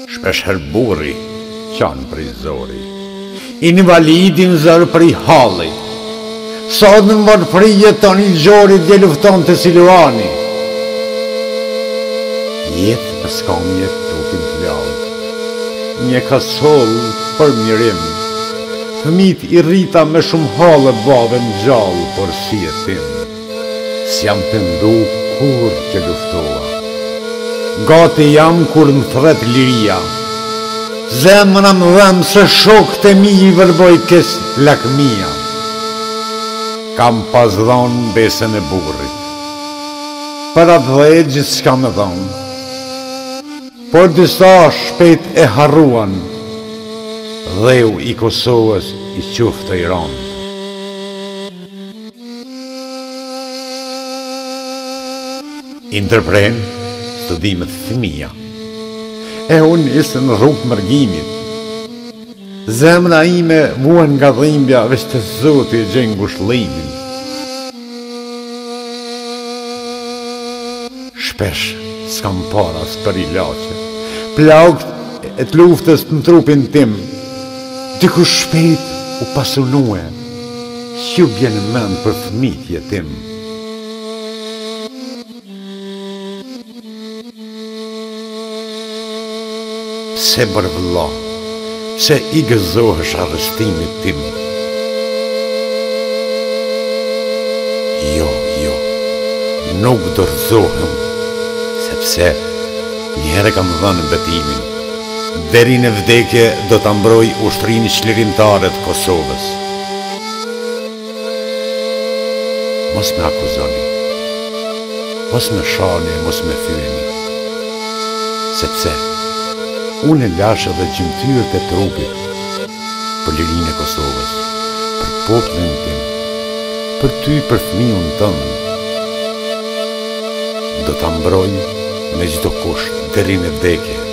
Shpeshherë burri qan prej zori. Invalidin zor prej halli. Sot në varfëri jeton i gjori dhe luftonte si luani. Jetë pse s'ka mjet trupin të lajë. Një kasollë për banim. Fëmijët i rrita me shumë halle babën gjallë por si jetim. S'jam pendu kurrë që luftova Gati jam kur më thrret liria Zemra më dhemb se shokët e mi i verboi keq lakmia Kam pas dhonë besën e burrit Për atdhe gjithçka me dhonë Por disa shpejt e harruan Dheu i Kosovës i qoftë i ranë I ndërprenë studimet fëmija E unë nisa rrugën e mërgimit Zemra ime vuan nga dhimbja Veç te Zoti e gjej ngushllimin Shpesh s'kam para as për ilaqe Plagët e luftës në trupin tim Dikush shpejt u pasunue S'ju bjen në mend për fëmijët jetimë. Pse bre vëlla, pse i gëzohesh arrestimit tim? Jo, jo, nuk dorëzohem, sepse njëherë e kam dhënë betimin. Deri në vdekje do ta mbroj Ushtrinë Çlirimtare të Kosovës. Mos më akuzoni. Mos më shani e mos më fyeni. Sepse unë lashë dhe gjymtyrët e trupit për lirinë e Kosovës, për popullin tim, për ty, për fëmijën tënd. Do ta mbroj me çdo kusht deri në vdekje.